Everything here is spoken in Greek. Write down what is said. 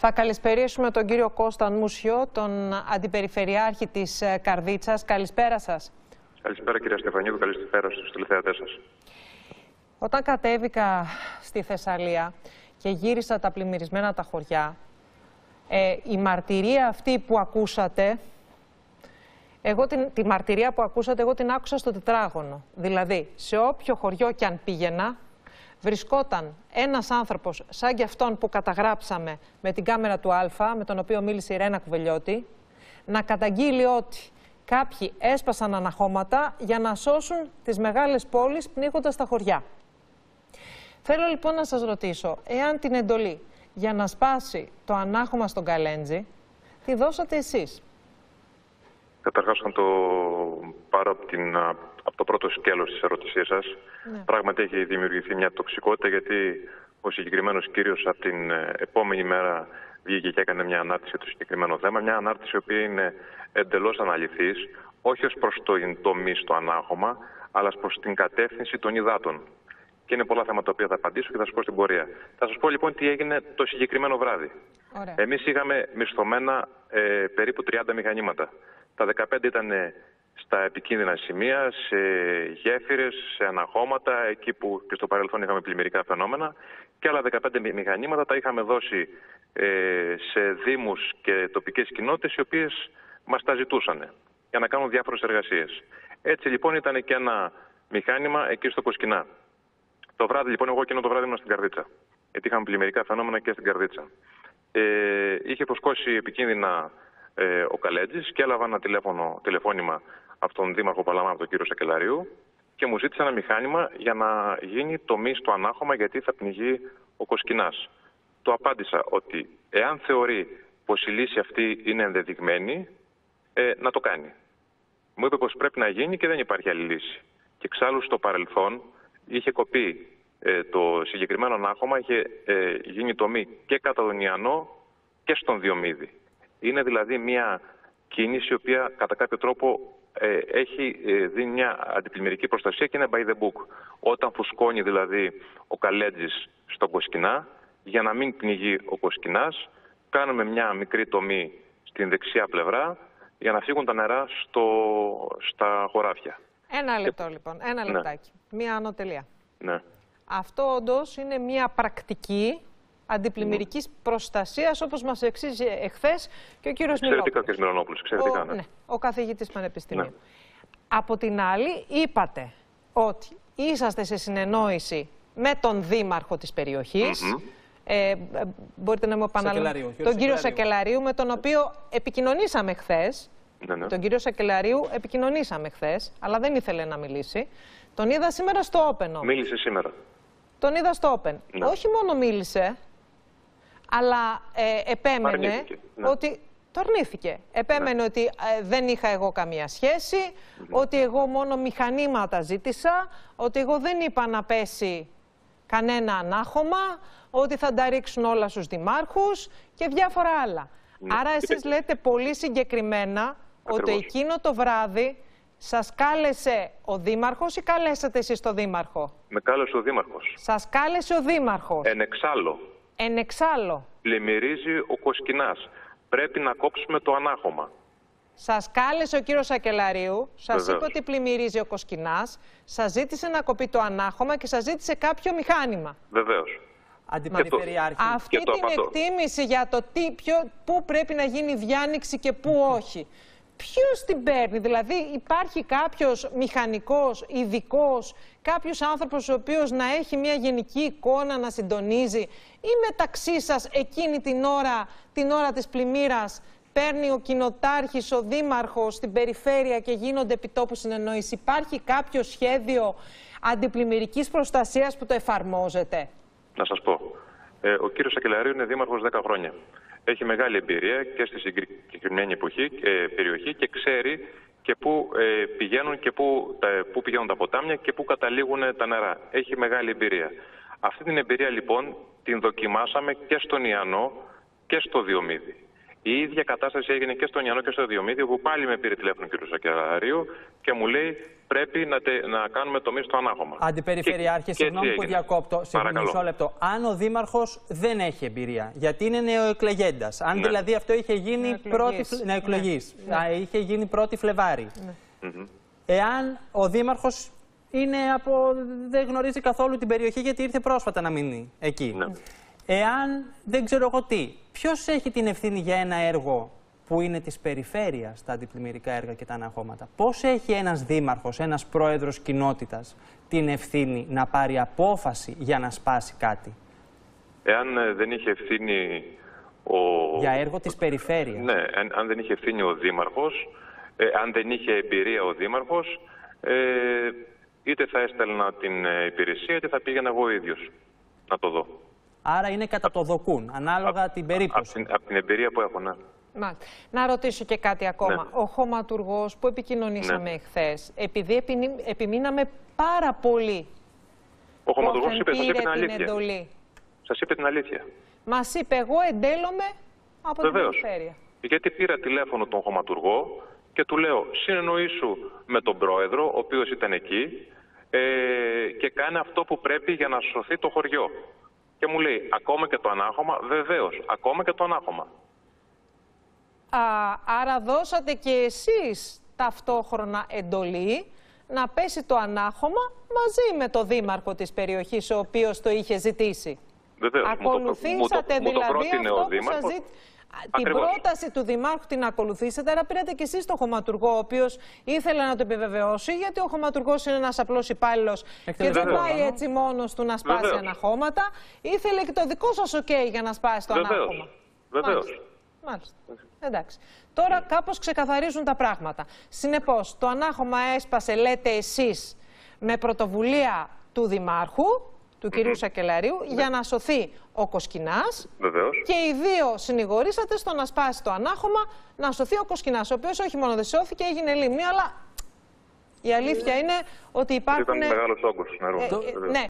Θα καλησπερίσουμε τον κύριο Κώσταν Μουσιό, τον Αντιπεριφερειάρχη της ε, Καρδίτσας. Καλησπέρα σας. Καλησπέρα κυρία Στεφανίδου, καλησπέρα στους τηλεθεατές σας. Όταν κατέβηκα στη Θεσσαλία και γύρισα τα πλημμυρισμένα τα χωριά, ε, η μαρτυρία αυτή που ακούσατε, εγώ την, τη μαρτυρία που ακούσατε, εγώ την άκουσα στο τετράγωνο. Δηλαδή, σε όποιο χωριό κι αν πήγαινα, βρισκόταν ένας άνθρωπος σαν και αυτόν που καταγράψαμε με την κάμερα του Α, με τον οποίο μίλησε η Ρένα Κουβελιώτη, να καταγγείλει ότι κάποιοι έσπασαν αναχώματα για να σώσουν τις μεγάλες πόλεις πνίγοντας τα χωριά. Θέλω λοιπόν να σας ρωτήσω, εάν την εντολή για να σπάσει το ανάχωμα στον Καλέντζη, τη δώσατε εσείς; Καταρχάς να το πάρω από, την, από το πρώτο σκέλος της ερώτησής σας. Ναι. Πράγματι έχει δημιουργηθεί μια τοξικότητα γιατί ο συγκεκριμένος κύριος από την ε, επόμενη μέρα βγήκε και έκανε μια ανάρτηση για το συγκεκριμένο θέμα. Μια ανάρτηση η οποία είναι εντελώς αναλυθής, όχι ως προς το τομή στο ανάχωμα, αλλά προς την κατεύθυνση των υδάτων. Και είναι πολλά θέματα τα οποία θα απαντήσω και θα σας πω στην πορεία. Θα σας πω λοιπόν τι έγινε το συγκεκριμένο βράδυ. Εμείς είχαμε μισθωμένα ε, περίπου 30 μηχανήματα. Τα 15 ήταν στα επικίνδυνα σημεία, σε γέφυρες, σε αναχώματα, εκεί που και στο παρελθόν είχαμε πλημμυρικά φαινόμενα. Και άλλα 15 μηχανήματα τα είχαμε δώσει ε, σε Δήμους και τοπικές κοινότητες, οι οποίες μας τα ζητούσαν για να κάνουν διάφορες εργασίες. Έτσι λοιπόν ήταν και ένα μηχάνημα εκεί στο Κοσκινά. Το βράδυ λοιπόν, εγώ εκείνο το βράδυ ήμουν στην Καρδίτσα. Γιατί είχαμε πλημμυρικά φαινόμενα και στην Καρδίτσα. Ε, είχε προσκώσει επικίνδυνα ε, ο Καλέτζης και έλαβα ένα τηλέφωνο, τηλεφώνημα από τον Δήμαρχο Παλαμά, από τον κύριο Σακελαρίου, και μου ζήτησε ένα μηχάνημα για να γίνει τομή στο ανάχωμα γιατί θα πνιγεί ο Κοσκινάς. Το απάντησα ότι εάν θεωρεί πως η λύση αυτή είναι ενδεδειγμένη, ε, να το κάνει. Μου είπε πως πρέπει να γίνει και δεν υπάρχει άλλη λύση. Και εξάλλου στο παρελθόν είχε κοπεί ε, το συγκεκριμένο ανάχωμα, είχε ε, γίνει τομή και κατά τον Ιαννό και στον Διομήδη. Είναι δηλαδή μια κίνηση η οποία κατά κάποιο τρόπο ε, έχει δίνει μια αντιπλημμυρική προστασία και είναι by the book. Όταν φουσκώνει δηλαδή ο Καλέτζης στον Κοσκινά, για να μην πνιγεί ο Κοσκινάς, κάνουμε μια μικρή τομή στην δεξιά πλευρά για να φύγουν τα νερά στο, στα χωράφια. Ένα λεπτό λοιπόν, ένα ναι. λεπτάκι. Μία ανωτελεία. Ναι. Αυτό όντως είναι μια πρακτική αντιπλημμυρικής ναι. προστασίας, όπως μας εξήγησε εχθές και ο κύριος Εξαιρετικά κύριε Μυρονόπουλος, εξαιρετικά, ναι. ναι. Ο καθηγητής Πανεπιστημίου. Ναι. Από την άλλη, είπατε ότι είσαστε σε συνεννόηση με τον δήμαρχο της περιοχής, ε, μπορείτε να μου επαναλάβετε, τον κύριο Σακελαρίου, με τον οποίο επικοινωνήσαμε χθες, ναι, ναι. Τον κύριο Σακελαρίου επικοινωνήσαμε χθες, αλλά δεν ήθελε να μιλήσει. Τον είδα σήμερα στο Open. Μίλησε σήμερα. Τον είδα στο Open. Ναι. Όχι μόνο μίλησε, αλλά ε, επέμενε ναι. ότι. Το αρνήθηκε. Επέμενε ναι. ότι ε, δεν είχα εγώ καμία σχέση, ότι εγώ μόνο μηχανήματα ζήτησα, ότι εγώ δεν είπα να πέσει κανένα ανάχωμα, ότι θα τα ρίξουν όλα στους δημάρχους και διάφορα άλλα. Άρα εσείς λέτε πολύ συγκεκριμένα ότι εκείνο το βράδυ σας κάλεσε ο Δήμαρχος ή καλέσατε εσείς το Δήμαρχο; Με κάλεσε ο Δήμαρχος. Σας κάλεσε ο Δήμαρχος. Εν εξάλλου. Εν εξάλλου. Πλημμυρίζει ο Κοσκινάς. Πρέπει να κόψουμε το ανάχωμα. Σας κάλεσε ο κύριος Σακελαρίου, σας είπε ότι πλημμυρίζει ο Κοσκινάς, σας ζήτησε να κοπεί το ανάχωμα και σας ζήτησε κάποιο μηχάνημα. Βεβαίως. Αντιπεριφερειάρχη. Αυτή την εκτίμηση για το τι, ποιο, πού πρέπει να γίνει διάνοιξη και πού όχι. Ποιος την παίρνει, δηλαδή υπάρχει κάποιος μηχανικός, ειδικός, κάποιος άνθρωπος ο οποίος να έχει μια γενική εικόνα να συντονίζει ή μεταξύ σας εκείνη την ώρα, την ώρα της πλημμύρας, παίρνει ο κοινοτάρχης, ο δήμαρχος στην περιφέρεια και γίνονται επιτόπου συνεννόηση. Υπάρχει κάποιο σχέδιο αντιπλημμυρικής προστασίας που το εφαρμόζεται; Να σας πω. Ε, ο κύριος Ακελαρίου είναι δήμαρχος 10 χρόνια έχει μεγάλη εμπειρία και στη συγκεκριμένη εποχή, ε, περιοχή και ξέρει και πού ε, πηγαίνουν και πού, πού πηγαίνουν τα ποτάμια και πού καταλήγουν τα νερά. Έχει μεγάλη εμπειρία. Αυτή την εμπειρία λοιπόν την δοκιμάσαμε και στον Ιαννό και στο Διομήδη. Η ίδια κατάσταση έγινε και στον Ιαννό και στο Διομήδη, όπου πάλι με πήρε τηλέφωνο ο κ. Σακεραρίου και μου λέει πρέπει να, τε, να κάνουμε τομή στο ανάγχωμα. Αντιπεριφερειάρχη, συγγνώμη που διακόπτω. Συγγνώμη, μισό λεπτό. Αν ο Δήμαρχος δεν έχει εμπειρία, γιατί είναι νεοεκλεγέντας. Αν ναι. δηλαδή αυτό είχε γίνει πρώτη νεοεκλογής, ναι. ναι. είχε γίνει πρώτη Φλεβάρη. Ναι. Εάν ο Δήμαρχος είναι από... δεν γνωρίζει καθόλου την περιοχή γιατί ήρθε πρόσφατα να μείνει εκεί. Ναι. Εάν δεν ξέρω εγώ τι, ποιος έχει την ευθύνη για ένα έργο που είναι της περιφέρειας τα αντιπλημμυρικά έργα και τα αναχώματα. Πώς έχει ένας δήμαρχος, ένας πρόεδρος κοινότητας την ευθύνη να πάρει απόφαση για να σπάσει κάτι; Εάν ε, δεν είχε ευθύνη ο... Για έργο της περιφέρειας. Ναι, αν, δεν είχε ευθύνη ο δήμαρχος, ε, αν δεν είχε εμπειρία ο δήμαρχος, ε, είτε θα έστελνα την ε, υπηρεσία, είτε θα πήγαινα εγώ ίδιος να το δω. Άρα είναι κατά το δοκούν, ανάλογα την περίπτωση. Από την, εμπειρία που έχω, ναι. Να ρωτήσω και κάτι ακόμα. Ναι. Ο χωματουργός που επικοινωνήσαμε ναι. χθες, επειδή επιμείναμε πάρα πολύ. Ο χωματουργός είπε, σας είπε την αλήθεια. Εντολή. Σας είπε την αλήθεια. Μας είπε, εγώ εντέλομαι από Βεβαίως. την περιφέρεια. Γιατί πήρα τηλέφωνο τον χωματουργό και του λέω, συνεννοήσου με τον πρόεδρο, ο οποίος ήταν εκεί, ε, και κάνει αυτό που πρέπει για να σωθεί το χωριό. Και μου λέει, ακόμα και το ανάχωμα, βεβαίως, ακόμα και το ανάχωμα. Α, άρα δώσατε και εσείς ταυτόχρονα εντολή να πέσει το ανάχωμα μαζί με το δήμαρχο της περιοχής, ο οποίος το είχε ζητήσει. Βεβαίως. Ακολουθήσατε μου το, δηλαδή μου το αυτό που σας ζήτησε. Την πρόταση του Δημάρχου την ακολουθήσατε, αλλά πήρατε και εσείς τον χωματουργό, ο οποίος ήθελε να το επιβεβαιώσει, γιατί ο χωματουργός είναι ένας απλός υπάλληλος και δεν πάει έτσι μόνος του να σπάσει Βεβαίως. αναχώματα. Ήθελε και το δικό σας οκ για να σπάσει το Βεβαίως. ανάχωμα. Βεβαίως. Μάλιστα. Εντάξει. Τώρα κάπως ξεκαθαρίζουν τα πράγματα. Συνεπώς, το ανάχωμα έσπασε, λέτε εσείς, με πρωτοβουλία του Δημάρχου του κυρίου Σακελαρίου ναι. για να σωθεί ο Κοσκινάς και οι δύο συνηγορήσατε στο να σπάσει το ανάχωμα να σωθεί ο Κοσκινάς, ο οποίος όχι μόνο δεν σώθηκε, έγινε λίμνη, αλλά η αλήθεια είναι ότι υπάρχουν... Ήταν μεγάλος όγκος νερό. Ε, ε, ναι.